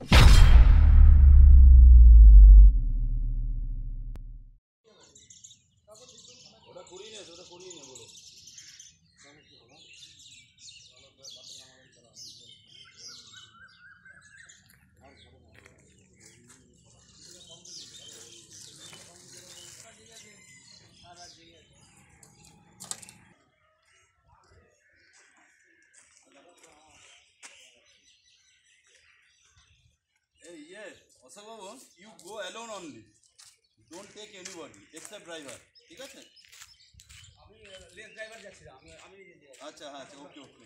Hey, Babu, you go alone only. Don't take anybody except driver. ঠিক আছে আমি less driver যাচ্ছিলাম আমি আমি। আচ্ছা আচ্ছা ওকে ওকে